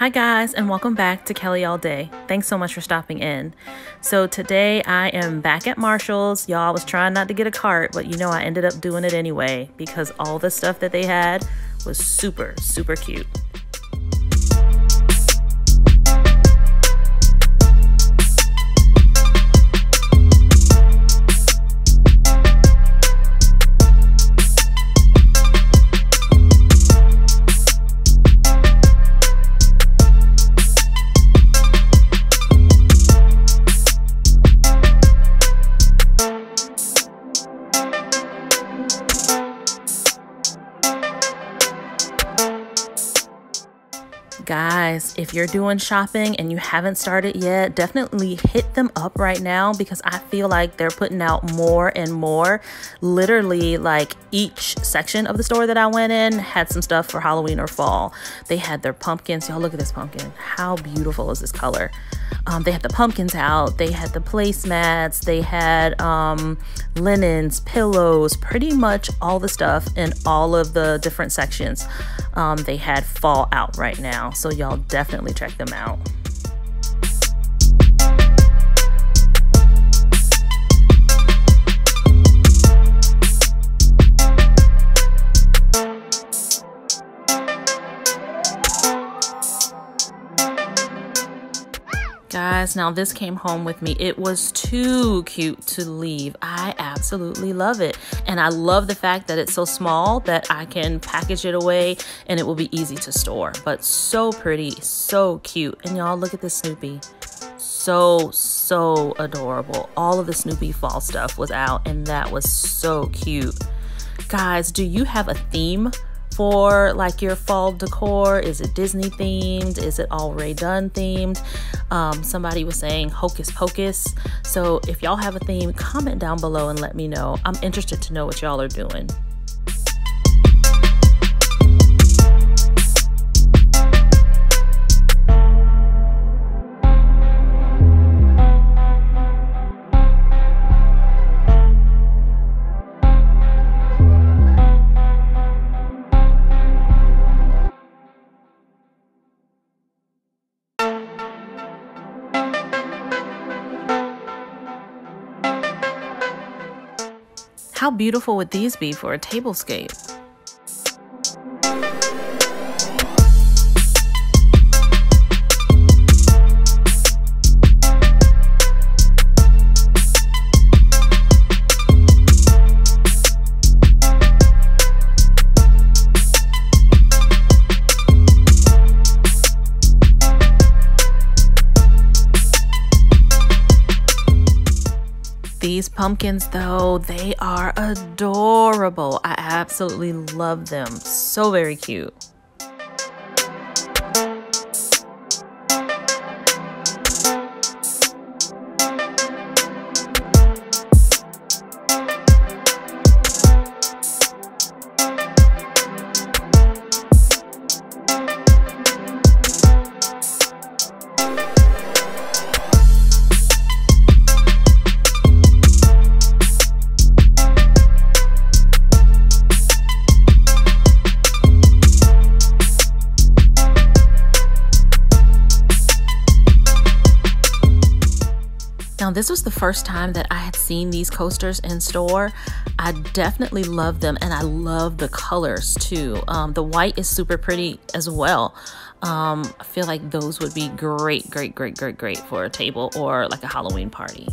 Hi, guys, and welcome back to Kelly All Day. Thanks so much for stopping in. So, today I am back at Marshalls. Y'all, I was trying not to get a cart, but you know, I ended up doing it anyway because all the stuff that they had was super, super cute. Guys, if you're doing shopping and you haven't started yet, definitely hit them up right now because I feel like they're putting out more and more. Literally, like each section of the store that I went in had some stuff for Halloween or fall. They had their pumpkins. Y'all, look at this pumpkin. How beautiful is this color? Um, they had the pumpkins out, they had the placemats, they had um, linens, pillows, pretty much all the stuff in all of the different sections. Um, they had fall out right now, so y'all definitely check them out. Guys, now this came home with me. It was too cute to leave. I absolutely love it. And I love the fact that it's so small that I can package it away and it will be easy to store. But so pretty, so cute. And y'all, look at this Snoopy. So, so adorable. All of the Snoopy fall stuff was out and that was so cute. Guys, do you have a theme for like your fall decor? Is it Disney themed? Is it all Rae Dunn themed? Um, somebody was saying Hocus Pocus. So if y'all have a theme, comment down below and let me know. I'm interested to know what y'all are doing. How beautiful would these be for a tablescape? These pumpkins, though, they are adorable. I absolutely love them. So very cute. This was the first time that I had seen these coasters in store. I definitely love them and I love the colors too. Um, the white is super pretty as well. Um, I feel like those would be great, great, great, great, great for a table or like a Halloween party.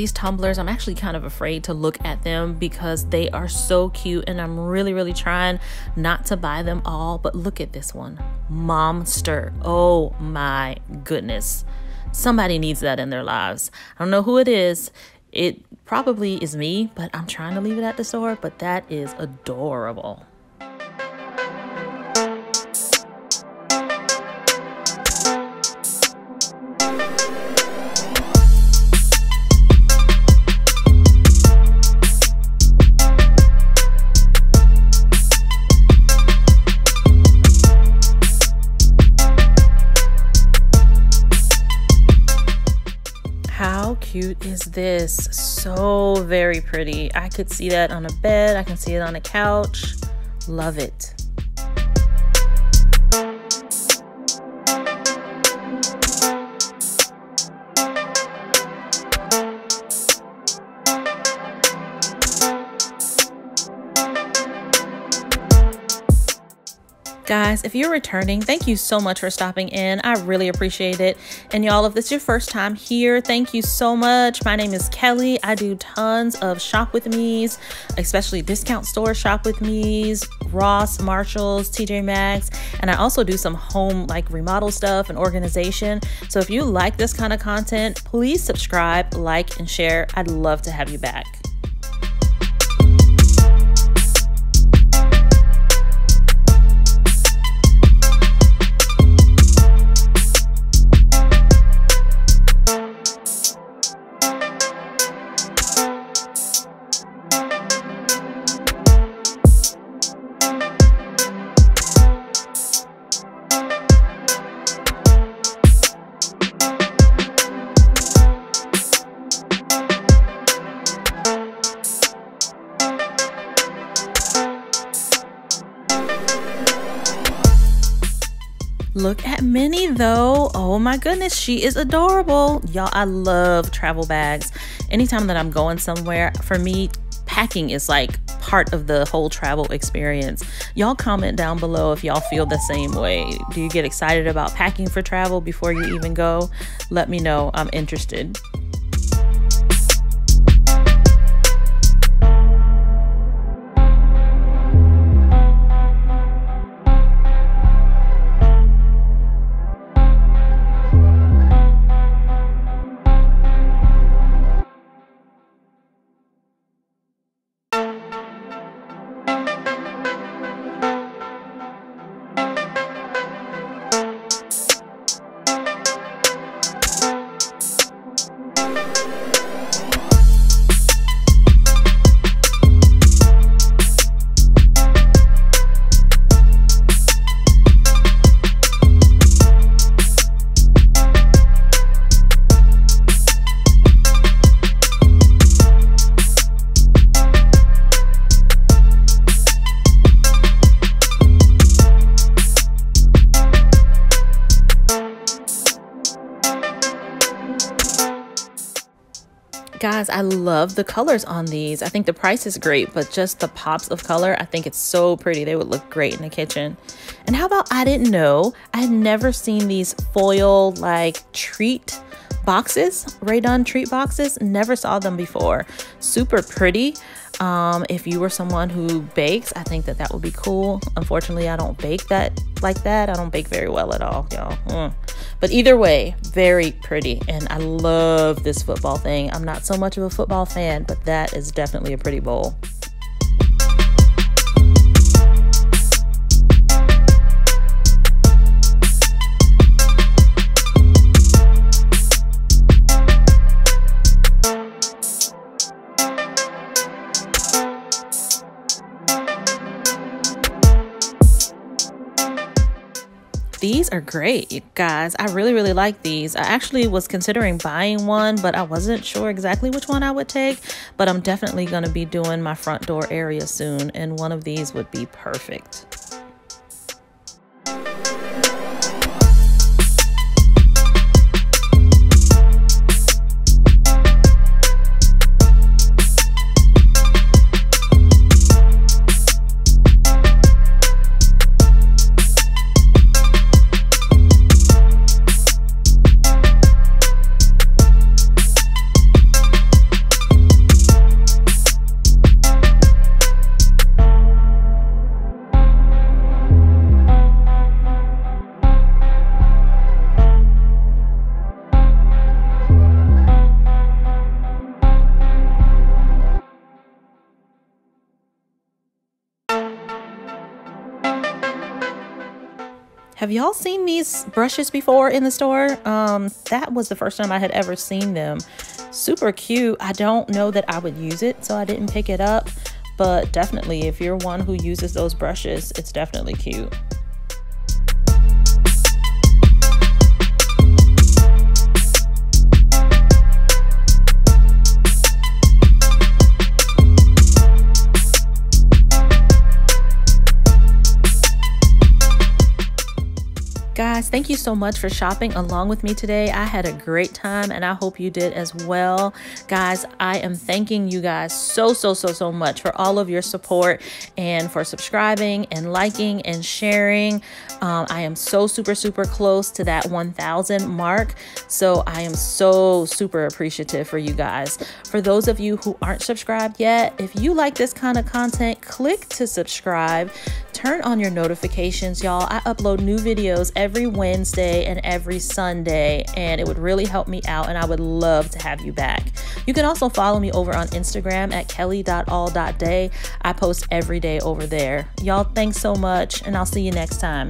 These tumblers, I'm actually kind of afraid to look at them because they are so cute and I'm really, really trying not to buy them all. But look at this one Momster. Oh my goodness. Somebody needs that in their lives. I don't know who it is. It probably is me, but I'm trying to leave it at the store. But that is adorable. This? So very pretty. I could see that on a bed. I can see it on a couch. Love it. Guys, if you're returning, thank you so much for stopping in. I really appreciate it. And y'all, if this is your first time here, thank you so much. My name is Kelly. I do tons of shop with me's, especially discount store shop with me's, Ross, Marshalls, TJ Maxx, and I also do some home like remodel stuff and organization. So if you like this kind of content, please subscribe, like, and share. I'd love to have you back. Look at Minnie though. Oh my goodness, she is adorable. Y'all, I love travel bags. Anytime that I'm going somewhere, for me, packing is like part of the whole travel experience. Y'all comment down below if y'all feel the same way. Do you get excited about packing for travel before you even go? Let me know. I'm interested. Guys, I love the colors on these. I think the price is great, but just the pops of color, I think it's so pretty. They would look great in the kitchen. And how about I didn't know, I had never seen these foil like treat boxes, Rae Dunn treat boxes. Never saw them before. Super pretty. Um, if you were someone who bakes, I think that that would be cool. Unfortunately, I don't bake that like that. I don't bake very well at all, y'all. Mm. But either way, very pretty. And I love this football thing. I'm not so much of a football fan, but that is definitely a pretty bowl. Are great, guys. I really, really like these. I actually was considering buying one, but I wasn't sure exactly which one I would take. But I'm definitely going to be doing my front door area soon, and one of these would be perfect. Have y'all seen these brushes before in the store? Um, that was the first time I had ever seen them. Super cute. I don't know that I would use it, so I didn't pick it up. But definitely, if you're one who uses those brushes, it's definitely cute. Thank you so much for shopping along with me today. I had a great time and I hope you did as well. Guys, I am thanking you guys so, so, so, so much for all of your support and for subscribing and liking and sharing. Um, I am so super, super close to that 1,000 mark. So I am so super appreciative for you guys. For those of you who aren't subscribed yet, if you like this kind of content, click to subscribe turn on your notifications, y'all. I upload new videos every Wednesday and every Sunday, and it would really help me out, and I would love to have you back. You can also follow me over on Instagram at kelly.all.day. I post every day over there. Y'all, thanks so much, and I'll see you next time.